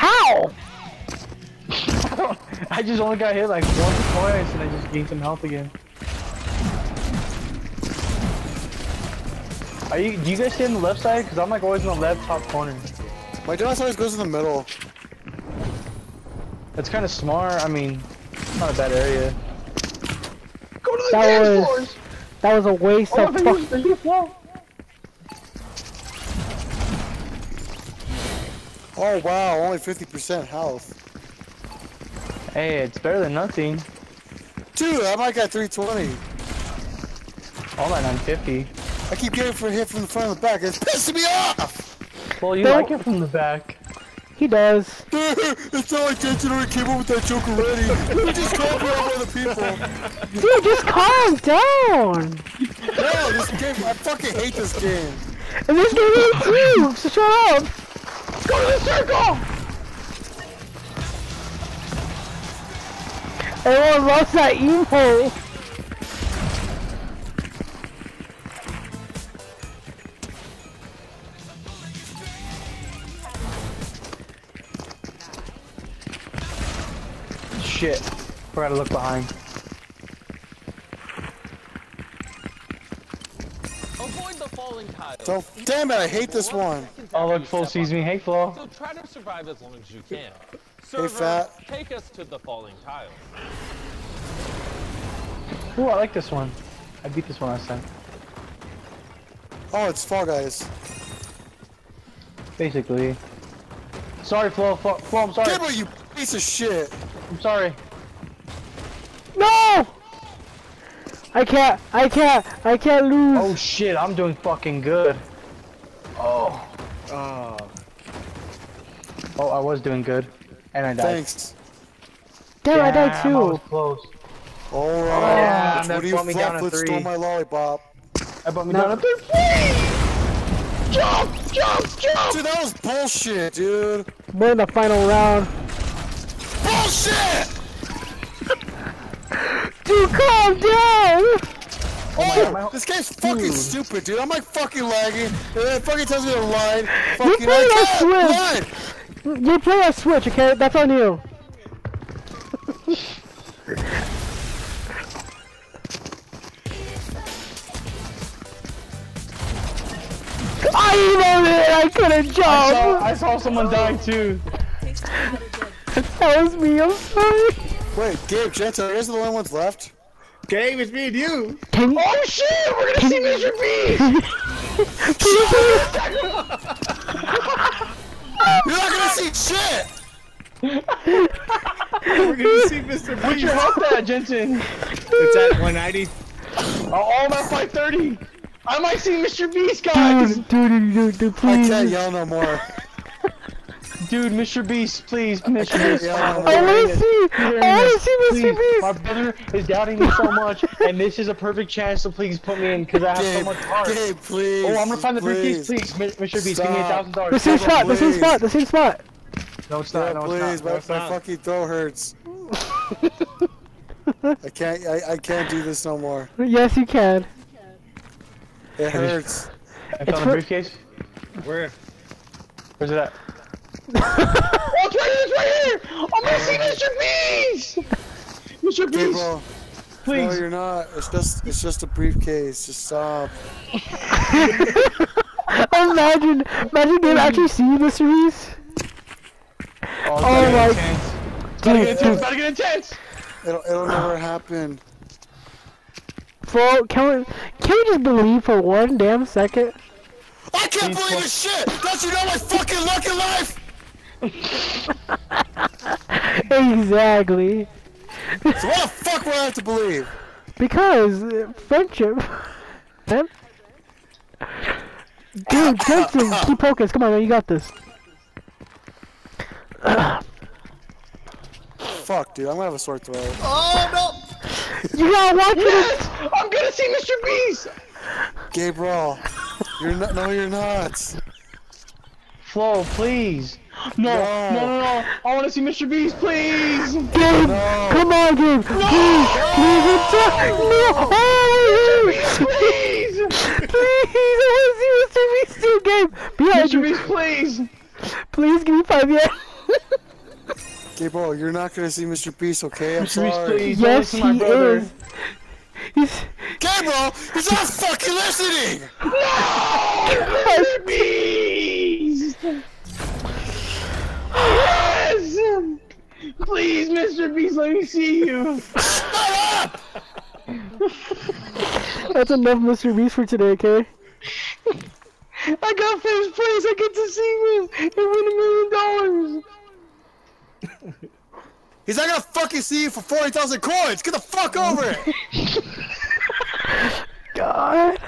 How? I just only got hit like once or twice and I just gained some health again. Are you, do you guys stay on the left side? Cause I'm like always in the left top corner. My dog always goes in the middle. That's kind of smart. I mean, not a bad area. Go to the That dance was- floors! That was a waste Oh, of I Oh wow, only 50% health. Hey, it's better than nothing. Dude, I might got 320. All at 950. I keep getting for a hit from the front and the back. It's pissing me off! Well, you Don't- like it from the back. He does. it's not like Genshin already came up with that joke already. You just called me out other people. Dude, just calm down. No, this game, I fucking hate this game. And this game is you. So shut up. Go to the circle! Everyone loves that emo. Shit. Forgot to look behind. Avoid the falling tiles. So, damn it, I hate this one. Oh, look, full sees me. Hey, Flo. So try to survive as long as you can. Hey, fat. take us to the falling tiles. Ooh, I like this one. I beat this one last time. Oh, it's Fall Guys. Basically. Sorry, Flo. Flo, Flo I'm sorry. Gabriel, you piece of shit. I'm sorry. No. I can't. I can't. I can't lose. Oh shit, I'm doing fucking good. Oh. Oh, I was doing good. And I died. thanks. Damn, I died Damn, I was close. Alright, Yeah, what that do you brought me down flop? three. store my lollipop. I brought me No. down to third place! Jump! Jump! Jump! Dude, that was bullshit, dude. We're in the final round. Bullshit! Dude, calm down. Oh my god, This game's fucking Dude. stupid, dude. I'm like fucking lagging, and then it fucking tells me to line. Fucking playing I on can't Switch. line. You play on Switch, okay? That's on you. I know it. I couldn't jump! I saw, I saw someone die too. That was me. I'm sorry. Wait, Gabe, Genta, you guys the only ones left? Game, it's me and you. Can you? Oh shit! We're gonna see Mr. Beast! You're not gonna see shit! We're gonna see Mr. What's your Beast. health at, Jensen? It's at 190. Oh, uh, oh, I'm at 530! I might see Mr. Beast, guys! Dude, dude, dude, dude, please. I can't yell no more. Dude, Mr. Beast, please, Mr. Beast. yell I more. wanna see. I wanna see Mr. Please, my brother is doubting me so much, and this is a perfect chance to please put me in because I have so much heart. Gabe, please. Oh, I'm gonna find the briefcase, please. please, Mr. Beast. Give me a Stop. thousand The dollars. same spot. The same spot. The same spot. No, it's Yeah, not. No, please, it's my, not. my not. fucking throat hurts. I can't, I, I can't do this no more. Yes, you can. It hurts. I found for- the briefcase. Where? Where's it at? Oh, it's right here! It's right here! I'm gonna see Mr. Beast! Mr. Beast! Gabriel, no, you're not. It's just, it's just a briefcase. Just stop. imagine, imagine them actually see Mr. Beast. Oh, Oh my- get intense. It's about to get intense. It's about to get intense. It'll, it'll never happen. Bro, can we, can we just believe for one damn second? I can't Please, believe this shit! Don't you know my fucking luck in life? Exactly. So what the fuck would I have to believe? Because uh, friendship. Man. Dude, Jensen, keep focused. Come on, man, you got this. Fuck, dude, I'm gonna have a sore throat. Oh no! You gotta watch it. Yes! I'm gonna see Mr. Beast! Gabriel, you're not. No, you're not. Flo, please. No, No. no, no, no. I wanna see Mr. Beast, please! Gabe, No. come on, Gabe. Please, please, it's no. Oh, Please! please, I wanna see Mr. Beast too, Gabe. Behind Mr. you. Beast, please! Please give me five years. Gabriel, you're not gonna see Mr. Beast, okay? I'm Mr. Beast, sorry. please. Yes, Don't listen to he brother. is. He's. Gabriel, he's not fucking listening! Mr. Beast! Yes! Please, Mr. Beast, let me see you. That's enough, Mr. Beast, for today. Okay. I got first place. I get to see you and win a million dollars. He's not gonna fucking see you for 40,000 coins! Get the fuck over it! God.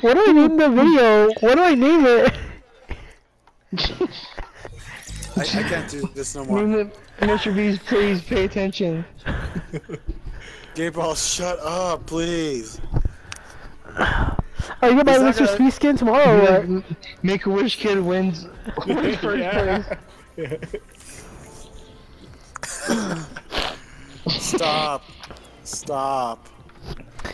What do I name the video? What do I name it? I, I can't do this no more. Mr. Beast, please pay attention. Gabriel, shut up, please. Are you gonna buy He's Mr. gonna- Speed skin tomorrow or? Make a wish kid wins. wins first Yeah. place. Stop. Stop.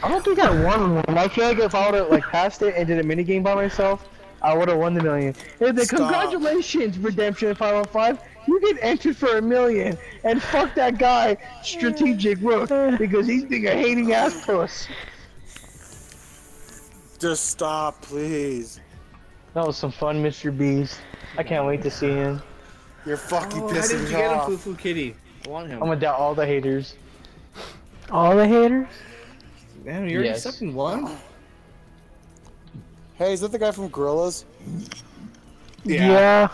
I don't think I won one. I feel like if I would have like passed it and did a mini game by myself, I would have won the million. Hey, then Stop. congratulations, Redemption 505. You get entered for a million. And fuck that guy, Strategic Rook, because he's being a hating ass puss. Just stop, please. That was some fun, Mr. Beast. I can't wait to see him. You're fucking Oh, how pissing did you me get him, off. Fufu Kitty? I want him. I'm gonna doubt all the haters. All the haters? Damn, you're Yes. accepting one? Hey, is that the guy from Gorillaz? Yeah.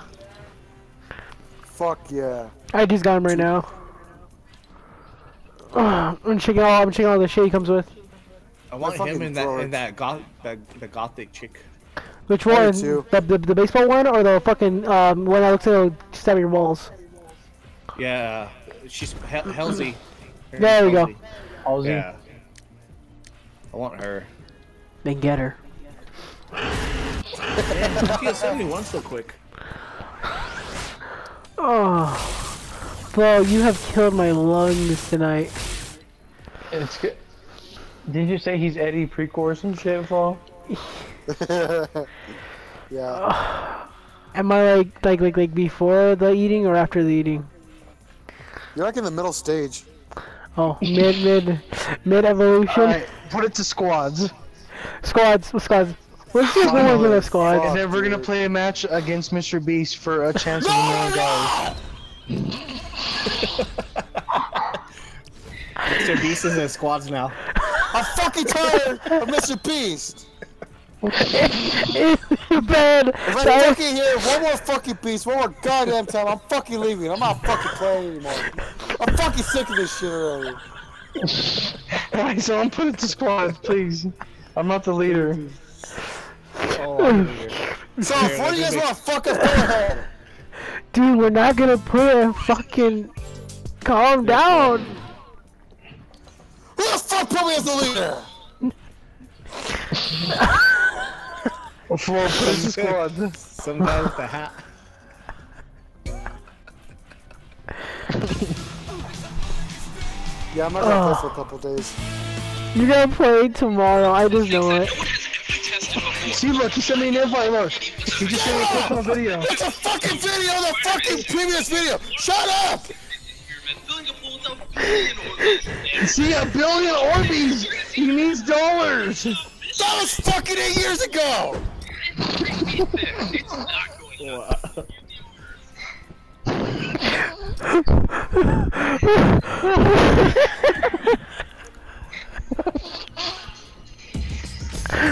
Fuck yeah. I just got him right now. I'm checking all. I'm checking all the shit he comes with. I want fucking him and that throw it. that goth that the gothic chick. Which one? The, the the baseball one or the fucking um one that looks like stab your balls? Yeah, she's Hel- Halsey. There name's we go. Halsey. Halsey. Yeah. I want her. Then get her. Damn, Tokyo 71 so quick. Oh, bro, you have killed my lungs tonight. It's good. Did you say he's Eddie Precourt or some shit, Paul? yeah. Am I like like like like before the eating or after the eating? You're like in the middle stage. Oh, mid mid mid evolution. Alright, put it to squads. Squads, squads. Let's do one more with a squad. And then we're gonna play a match against Mr. Beast for a chance of a million dollars. Mr. Beast is in squads now. I'm fucking tired of Mr. Beast. Bad. If I That fucking hear one more fucking piece, one more goddamn time, I'm fucking leaving. I'm not fucking playing anymore. I'm fucking sick of this shit already. Alright, so I'm putting it to squads, please. I'm not the leader. I'm here. So, if one you guys want to fuck up, go. Dude, we're not gonna put a fucking. Calm down. Who the fuck put me as the leader? Well, put it to squads. Some guy with a hat. Yeah, I'm gonna play for a couple days. You're gonna play tomorrow. I just know it. See, look, he sent me an invite, look. He just sent me a clip on video. It's a fucking video of the fucking previous video. Shut up! See, a billion Orbeez! He needs dollars! That was fucking eight years ago.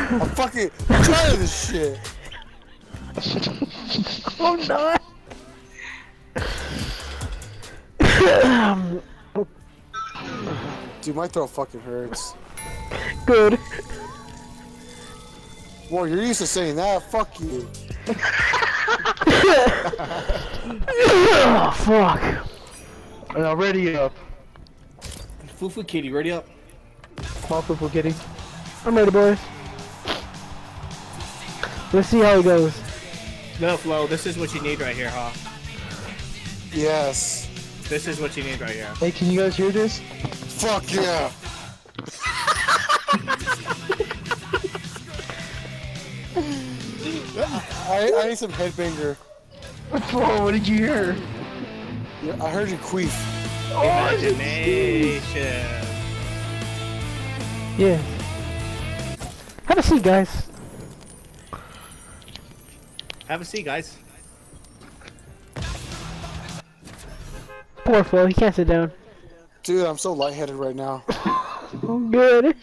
I'm fucking tired of this shit. Oh no. Dude, my throat fucking hurts. Good. Well, you're used to saying that. Fuck you. Oh fuck. Now, ready up. Fufu Kitty, ready up. Small people kitty. I'm ready, boys. Let's see how it goes. No, Flo, this is what you need right here, huh? Yes. This is what you need right here. Hey, can you guys hear this? Fuck yeah. I, I need some headbanger. Whoa, what did you hear? Yeah, I heard you queef. Imagination. Yeah. Have a seat, guys. Have a seat, guys. Poor Flo, he can't sit down. Dude, I'm so lightheaded right now. I'm good.